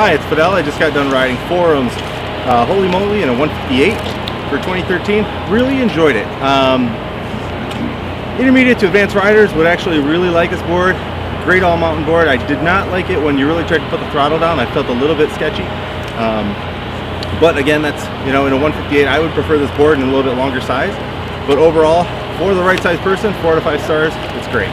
Hi, it's Fidel. I just got done riding Forum's uh, Holy Moly in a 158 for 2013. Really enjoyed it. Um, intermediate to advanced riders would actually really like this board. Great all mountain board. I did not like it when you really tried to put the throttle down. I felt a little bit sketchy. Um, but again, that's, you know, in a 158, I would prefer this board in a little bit longer size. But overall, for the right size person, four to five stars, it's great.